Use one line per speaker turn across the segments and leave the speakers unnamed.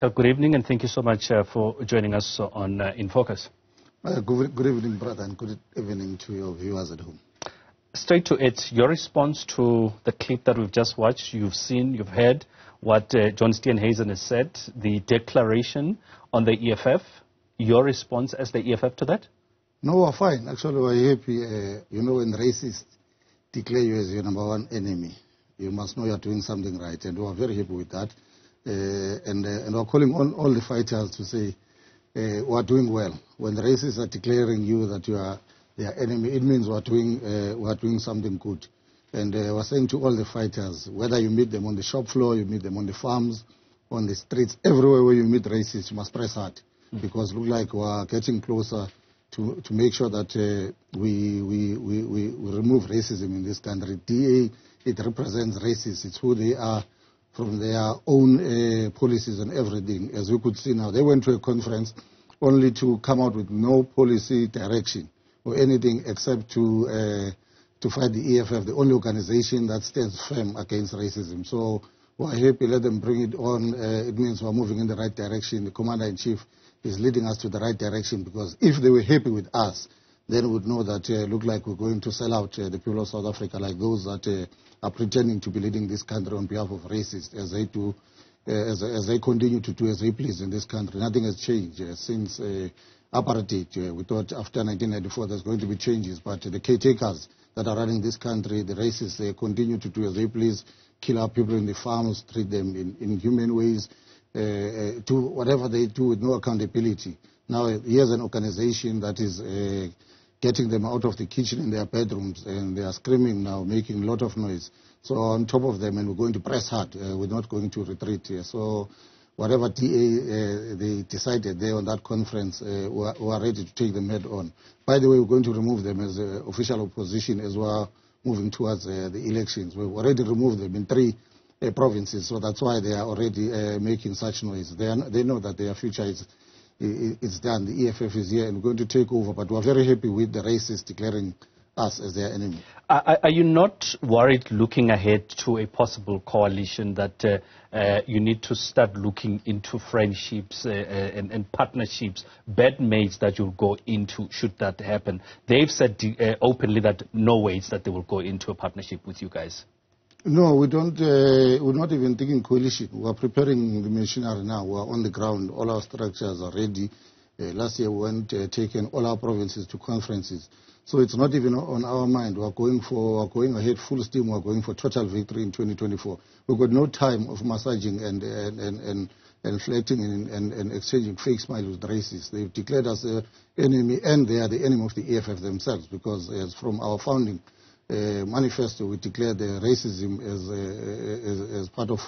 Uh, good evening, and thank you so much uh, for joining us on uh, In Focus.
Uh, good, good, evening, brother, and good evening to your viewers at home.
Straight to it, your response to the clip that we've just watched. You've seen, you've heard what uh, John Steenhuisen has said, the declaration on the EFF. Your response as the EFF to that?
No, we're fine. Actually, we're happy. Uh, you know, when racists declare you as your number one enemy, you must know you're doing something right, and we're very happy with that. Uh, and, uh, and we're calling on all the fighters to say uh, we're doing well. When the racists are declaring you that you are their enemy, it means we're doing, we're doing something good. And uh, we're saying to all the fighters, whether you meet them on the shop floor, you meet them on the farms, on the streets, everywhere where you meet racists, you must press hard. Mm. Because look like we're getting closer to, to make sure that uh, we, we, we, we, remove racism in this country. DA, it represents racists. It's who they are from their own uh, policies and everything. As we could see now, they went to a conference only to come out with no policy direction or anything except to uh, to fight the EFF, the only organization that stands firm against racism. So we're happy, let them bring it on. Uh, it means we're moving in the right direction. The commander-in-chief is leading us to the right direction because if they were happy with us, then we would know that uh, look like we're going to sell out uh, the people of South Africa like those that uh, are pretending to be leading this country on behalf of racists as they do, uh, as, as, they continue to do as they please in this country. Nothing has changed uh, since uh, apartheid. we thought after 1994 there's going to be changes, but the caretakers that are running this country, the racists, they continue to do as they please, kill our people in the farms, treat them in, in human ways, do whatever they do with no accountability. Now, here's an organization that is getting them out of the kitchen in their bedrooms, and they are screaming now, making a lot of noise. So on top of them, and we're going to press hard. Uh, we're not going to retreat here. So whatever DA uh, they decided there on that conference, uh, we, are, we, are, ready to take them head on. By the way, we're going to remove them as uh, official opposition as well, moving towards uh, the elections. We've already removed them in three uh, provinces, so that's why they are already making such noise. They, are, they, know that their future is, is done. The EFF is here and we're going to take over, but we're very happy with the racists declaring us as their enemy.
Are, are, you not worried looking ahead to a possible coalition that uh, uh, you need to start looking into friendships uh, uh and, and, partnerships, bedmates that you'll go into should that happen? They've said uh, openly that no ways that they will go into a partnership with you guys.
No, we don't. Uh, we're not even thinking coalition. We're preparing the machinery now. We're on the ground. All our structures are ready. Uh, last year we went uh, taken all our provinces to conferences. So it's not even on our mind. We're going for, we're going ahead full steam. We're going for total victory in 2024. We've got no time of massaging and and and and, and flirting and, and, and exchanging fake smiles with racists. They've declared us an enemy, and they are the enemy of the EFF themselves because as from our founding uh, manifesto, we declare the racism as, uh, as, as part of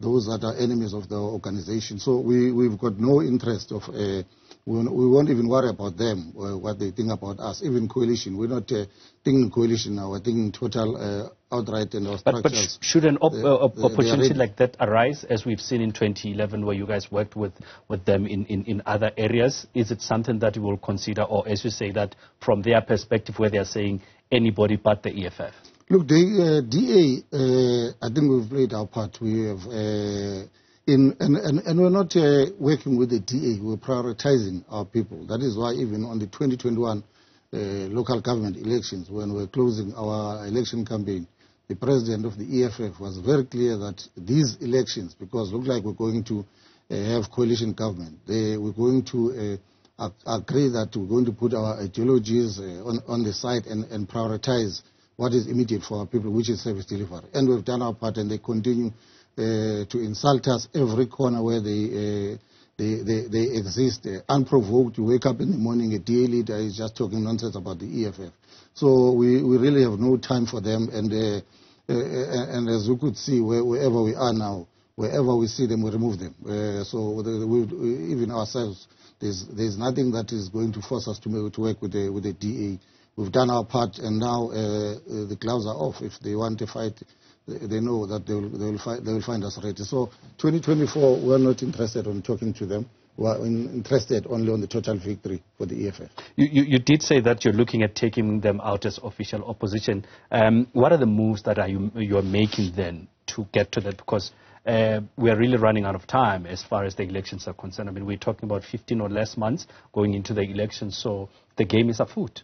those that are enemies of the organization. So we, we've got no interest of uh, we, we won't even worry about them, uh, what they think about us. Even coalition, we're not uh, thinking coalition now. We're thinking total uh, outright and our
but, but should an op uh, opportunity like that arise, as we've seen in 2011, where you guys worked with, with them in, in, in other areas, is it something that you will consider, or as you say that from their perspective, where they're saying anybody but the EFF?
Look, the uh, DA, uh, I think we've played our part. We have in, and, and, and, we're not uh, working with the DA, we're prioritizing our people. That is why even on the 2021 uh, local government elections, when we're closing our election campaign, the president of the EFF was very clear that these elections, because look like we're going to uh, have coalition government, they, we're going to uh, agree that we're going to put our ideologies uh, on, on the side and, and prioritize what is immediate for our people, which is service delivery. And we've done our part, and they continue uh, to insult us every corner where they, uh, they, they, they, exist. Uh, unprovoked, you wake up in the morning, a DA leader is just talking nonsense about the EFF. So we, we really have no time for them. And, and as you could see, where, wherever we are now, wherever we see them, we remove them. Uh, so the, we, even ourselves, there's, there's nothing that is going to force us to, to work with the, with the DA. We've done our part, and now uh, the gloves are off. If they want to fight they know that they will, they will, find, they will find us ready. So 2024, we're not interested in talking to them. We're interested only on the total victory for the EFF.
You, you, you, did say that you're looking at taking them out as official opposition. Um, what are the moves that are you, you're making then to get to that? Because uh, we are really running out of time as far as the elections are concerned. I mean, we're talking about 15 or less months going into the elections, so the game is afoot.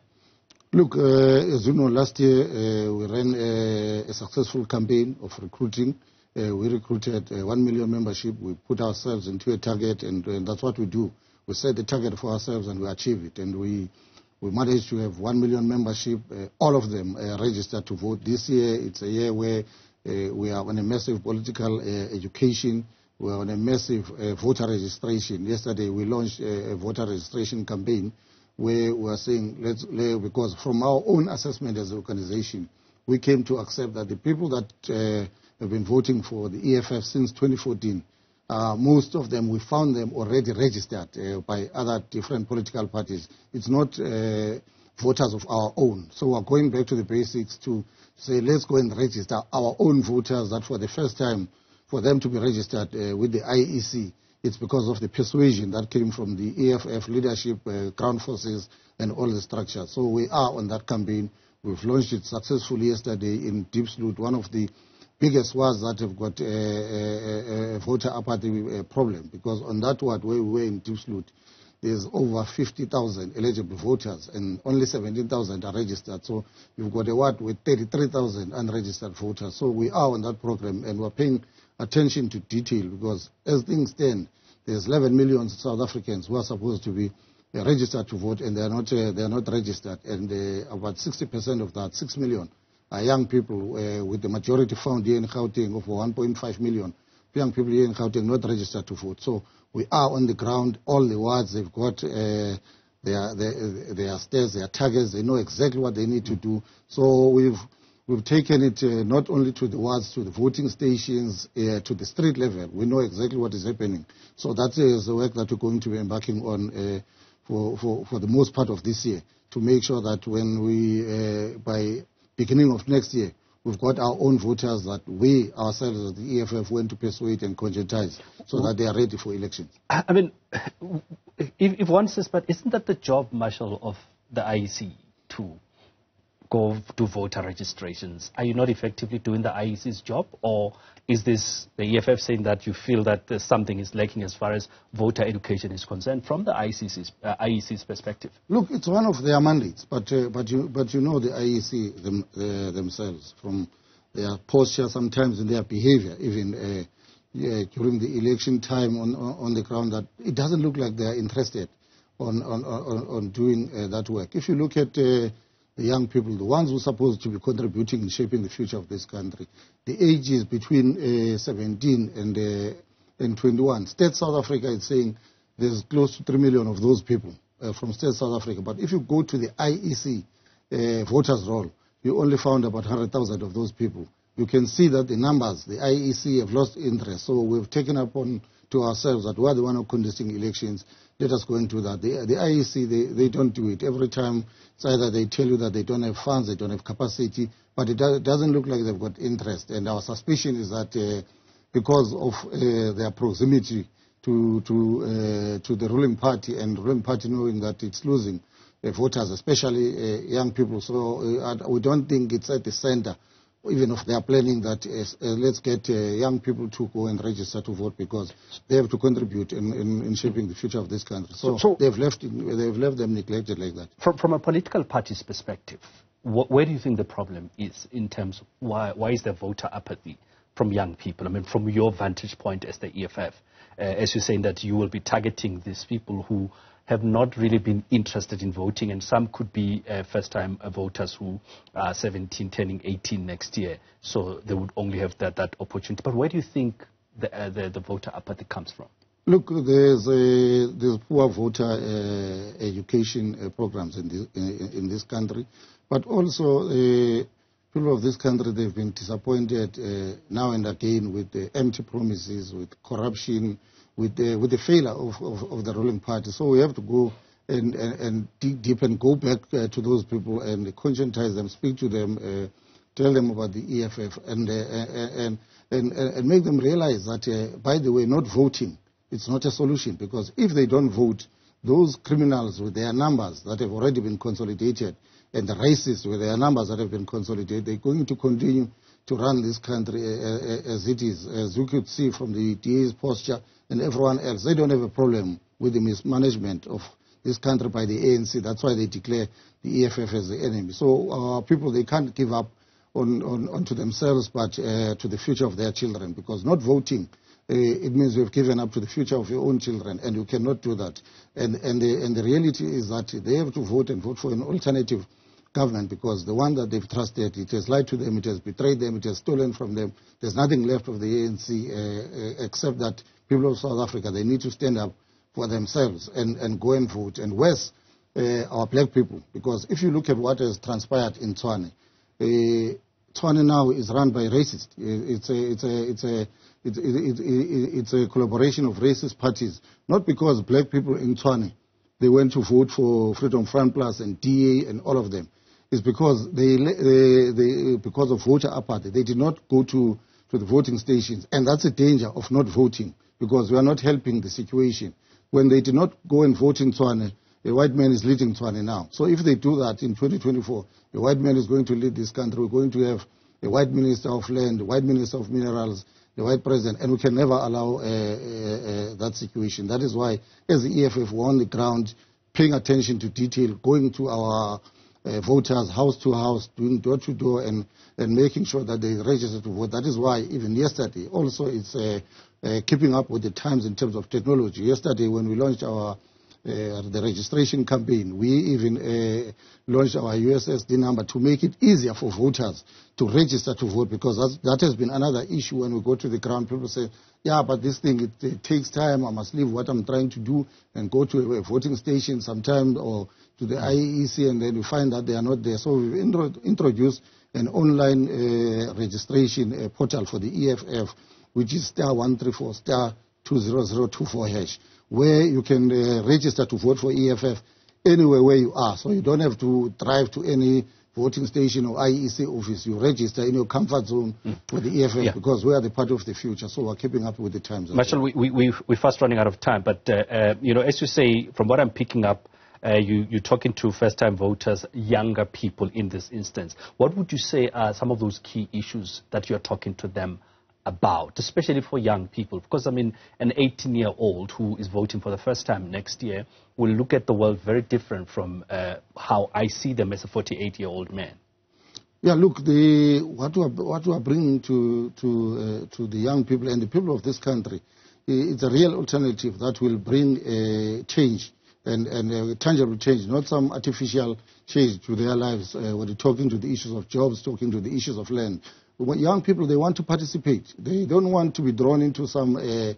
Look, uh, as you know, last year uh, we ran a, a, successful campaign of recruiting. Uh, we recruited uh, 1 million membership. We put ourselves into a target, and, and, that's what we do. We set the target for ourselves, and we achieve it. And we, we managed to have 1 million membership, uh, all of them uh, registered to vote. This year, it's a year where we are on a massive political education. We are on a massive voter registration. Yesterday, we launched a, voter registration campaign where we are saying, let's, because from our own assessment as an organization, we came to accept that the people that have been voting for the EFF since 2014, uh, most of them, we found them already registered uh, by other different political parties. It's not uh, voters of our own. So we're going back to the basics to say, let's go and register our own voters that for the first time, for them to be registered uh, with the IEC, it's because of the persuasion that came from the EFF leadership, uh, ground forces, and all the structures. So we are on that campaign. We've launched it successfully yesterday in Deep Diepsloot, one of the biggest wards that have got a, a, a voter apathy uh, problem. Because on that ward where we were in Deep Diepsloot, there's over 50,000 eligible voters and only 17,000 are registered. So you've got a ward with 33,000 unregistered voters. So we are on that program and we're paying attention to detail because as things stand, there's 11 million South Africans who are supposed to be uh, registered to vote and they are not, uh, they are not registered. And uh, about 60% of that, 6 million, are young people uh, with the majority found here in Gauteng of 1.5 million young people here in Gauteng not registered to vote. So we are on the ground. All the wards, they've got uh, their, their, their stairs, their targets. They know exactly what they need to do. So we've We've taken it uh, not only to the wards, to the voting stations, uh, to the street level. We know exactly what is happening. So that is the work that we're going to be embarking on uh, for, for, for the most part of this year to make sure that when we, uh, by beginning of next year, we've got our own voters that we ourselves as the EFF went to persuade and conscientize so that they are ready for elections.
I mean, if, if one says, but isn't that the job, Marshall, of the IEC to go to voter registrations, are you not effectively doing the IEC's job? Or is this the EFF saying that you feel that something is lacking as far as voter education is concerned from the IEC's, uh, IEC's perspective?
Look, it's one of their mandates, but, uh, but, you, but you know the IEC them, uh, themselves from their posture sometimes in their behavior, even uh, yeah, during the election time on, on the ground, that it doesn't look like they're interested on, on, on, on doing uh, that work. If you look at uh, the young people, the ones who are supposed to be contributing in shaping the future of this country. The age is between uh, 17 and, uh, and 21. Stats South Africa is saying there's close to 3 million of those people uh, from Stats South Africa. But if you go to the IEC uh, voters roll, you only found about 100,000 of those people. You can see that the numbers, the IEC have lost interest. So we've taken upon to ourselves that we're the one who conducting elections let us go into that. The, the IEC, they, they don't do it. Every time it's either they tell you that they don't have funds, they don't have capacity, but it, do, it doesn't look like they've got interest. And our suspicion is that uh, because of uh, their proximity to, to, uh, to the ruling party and ruling party knowing that it's losing uh, voters, especially uh, young people. So uh, we don't think it's at the center even if they are planning that uh, uh, let's get uh, young people to go and register to vote because they have to contribute in, in, in shaping the future of this country. So, so, they've left they've left them neglected like that.
From, from a political party's perspective, wh where do you think the problem is in terms of why why is there voter apathy from young people? I mean, from your vantage point as the EFF, uh, as you're saying that you will be targeting these people who have not really been interested in voting, and some could be uh, first-time voters who are 17, turning 18 next year, so they would only have that, that opportunity. But where do you think the, uh, the, the, voter apathy comes from?
Look, there's, a, there's poor voter uh, education uh, programs in this, in, in, this country, but also uh, people of this country, they've been disappointed uh, now and again with empty promises, with corruption, with the, with the failure of, of, of the ruling party. So we have to go and, and, and dig deep and go back uh, to those people and conscientize them, speak to them, uh, tell them about the EFF, and, uh, and, and, and, make them realize that, uh, by the way, not voting, it's not a solution, because if they don't vote, those criminals with their numbers that have already been consolidated, and the racists with their numbers that have been consolidated, they're going to continue to run this country as it is. As you could see from the DA's posture and everyone else, they don't have a problem with the mismanagement of this country by the ANC. That's why they declare the EFF as the enemy. So uh, people, they can't give up on, on, onto themselves, but uh, to the future of their children, because not voting, uh, it means you've given up to the future of your own children, and you cannot do that. And, and, the, and the reality is that they have to vote and vote for an alternative government because the one that they've trusted, it has lied to them, it has betrayed them, it has stolen from them. There's nothing left of the ANC uh, uh, except that people of South Africa, they need to stand up for themselves and, and go and vote. And worse, uh, our black people. Because if you look at what has transpired in Tshwane, uh, Tshwane now is run by racists. It's a, it's a, it's a, it's, it, it, it's a collaboration of racist parties. Not because black people in Tshwane, they went to vote for Freedom Front Plus and DA and all of them. It's because they, they, they because of voter apathy. They did not go to, to the voting stations. And that's a danger of not voting because we are not helping the situation. When they did not go and vote in Tshwane, a white man is leading Tshwane now. So if they do that in 2024, a white man is going to lead this country. We're going to have a white minister of land, a white minister of minerals, the white president, and we can never allow uh, uh, uh, that situation. That is why, as the EFF, we're on the ground, paying attention to detail, going to our voters house to house, doing door to door, and, and making sure that they register to vote. That is why even yesterday, also it's uh, uh, keeping up with the times in terms of technology. Yesterday, when we launched our uh, the registration campaign. We even uh, launched our USSD number to make it easier for voters to register to vote because that has been another issue when we go to the ground. People say, yeah, but this thing, it, it, takes time. I must leave what I'm trying to do and go to a, voting station sometime or to the IEC and then you find that they are not there. So we've intro introduced an online uh, registration uh, portal for the EFF, which is star 134 star 20024 hash where you can uh, register to vote for EFF anywhere where you are. So you don't have to drive to any voting station or IEC office. You register in your comfort zone mm. with the EFF yeah. because we are the part of the future. So we're keeping up with the times.
Marshall, we, we, we're fast running out of time. But, uh, uh, you know, as you say, from what I'm picking up, uh, you, you're talking to first-time voters, younger people in this instance. What would you say are some of those key issues that you're talking to them about, especially for young people. Because, I mean, an 18 year old who is voting for the first time next year will look at the world very different from uh, how I see them as a 48 year old man.
Yeah, look, the, what, we are, what we are bringing to, to, uh, to the young people and the people of this country, it's a real alternative that will bring a change and, and a tangible change, not some artificial change to their lives. Uh, when talking to the issues of jobs, talking to the issues of land, young people, they want to participate. They don't want to be drawn into some uh,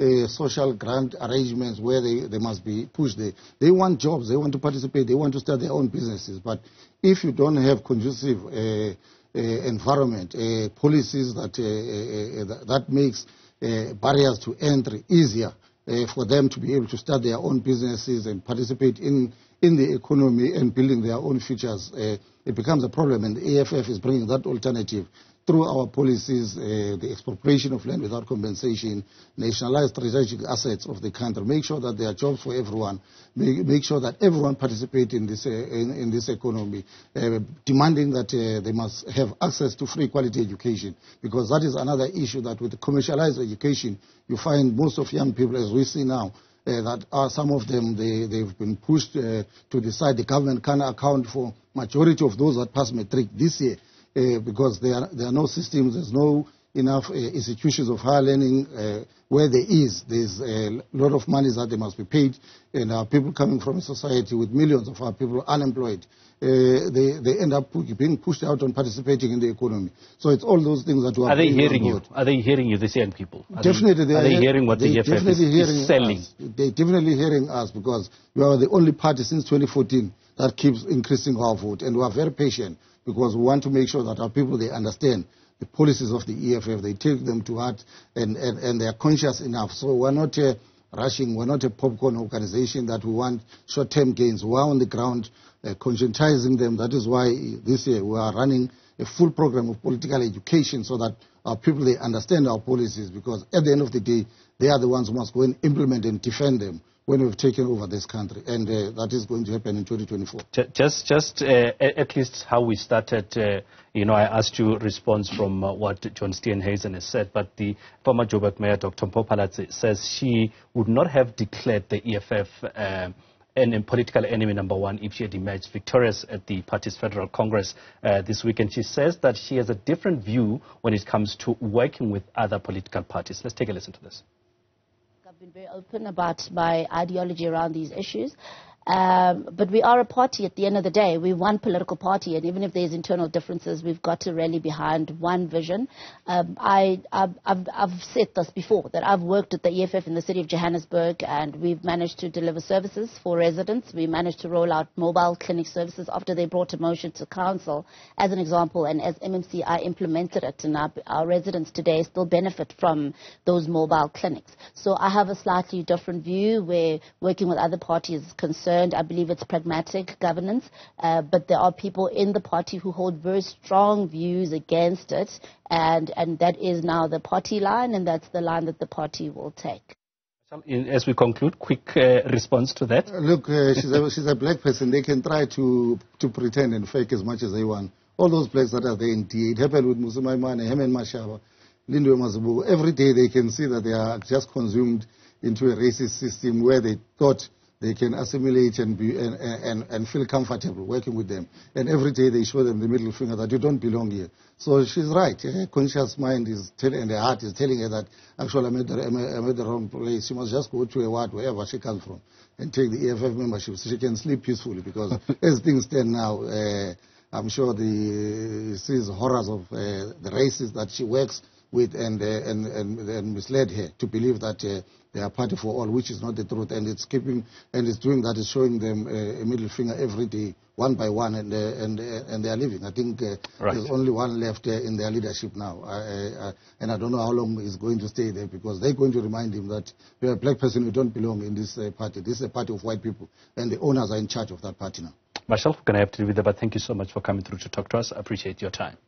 uh, social grant arrangements where they, they must be pushed. They, they want jobs. They want to participate. They want to start their own businesses. But if you don't have conducive uh, uh environment, uh, policies that, uh, that makes barriers to entry easier Uh, for them to be able to start their own businesses and participate in, in the economy and building their own futures, uh, it becomes a problem. And the EFF is bringing that alternative through our policies, uh, the expropriation of land without compensation, nationalize strategic assets of the country, make sure that there are jobs for everyone, make, make sure that everyone participates in this, uh, in, in, this economy, uh, demanding that uh, they must have access to free quality education, because that is another issue that with commercialized education, you find most of young people, as we see now, uh, that are some of them they, they've been pushed uh, to the side. The government can account for majority of those that pass matric this year uh, because there are, there are no systems, there's no enough uh, institutions of higher learning uh, where there is. There's a lot of money that they must be paid, and our people coming from a society with millions of our people unemployed. Uh, they, they end up being pushed out on participating in the economy. So it's all those things that we
are. Are they hearing you? Are they hearing you, these young people?
Are definitely,
they, are they, hearing what the EFF is, is selling?
Us. They're definitely hearing us because we are the only party since 2014 that keeps increasing our vote, and we are very patient because we want to make sure that our people, they understand the policies of the EFF, they take them to heart, and, and, and they are conscious enough. So we're not uh, rushing, we're not a popcorn organization that we want short-term gains. We're on the ground uh, conscientizing them. That is why this year we are running a full program of political education so that our people, they understand our policies because at the end of the day, they are the ones who must go and implement and defend them when we've taken over this country, and uh, that is going to happen in 2024.
Just, just uh, at least how we started, uh, you know, I asked you response from uh, what John Steenhuisen has said, but the former Joburg Mayor, Dr. Mpho Phalatse, says she would not have declared the EFF uh, and political enemy number one if she had emerged victorious at the party's federal congress uh, this weekend. She says that she has a different view when it comes to working with other political parties. Let's take a listen to this.
I've been very open about my ideology around these issues. Um, but we are a party at the end of the day. We're one political party, and even if there's internal differences, we've got to rally behind one vision. Um, I, I've, said this before, that I've worked at the EFF in the city of Johannesburg, and we've managed to deliver services for residents. We managed to roll out mobile clinic services after they brought a motion to council, as an example, and as MMC, I implemented it, and our, our residents today still benefit from those mobile clinics. So I have a slightly different view where working with other parties is concerned concerned. I believe it's pragmatic governance, uh, but there are people in the party who hold very strong views against it, and, and that is now the party line, and that's the line that the party will take.
As we conclude, quick uh, response to that.
Uh, look, uh, she's, a, she's a black person. They can try to, to pretend and fake as much as they want. All those blacks that are there in DA, it happened with Mmusi Maimane, Herman Mashaba, Lindiwe Mazibuko. Every day they can see that they are just consumed into a racist system where they thought they can assimilate and, be, and, and, and feel comfortable working with them. And every day they show them the middle finger that you don't belong here. So she's right. Her conscious mind is telling, and her heart is telling her that actually I made, the, I made the wrong place. She must just go to a ward wherever she comes from and take the EFF membership so she can sleep peacefully because as things stand now, uh, I'm sure the sees horrors of uh, the races that she works with and, uh, and, and, and, misled her to believe that uh, they are party for all, which is not the truth. And it's keeping and it's doing that is showing them uh, a middle finger every day, one by one, and uh, and uh, and they are leaving. I think uh, right. there's only one left in their leadership now, and I don't know how long he's going to stay there because they're going to remind him that you're a black person, you don't belong in this party. This is a party of white people, and the owners are in charge of that party now.
Marshall, we're going to have to leave it there, but thank you so much for coming through to talk to us. I appreciate your time.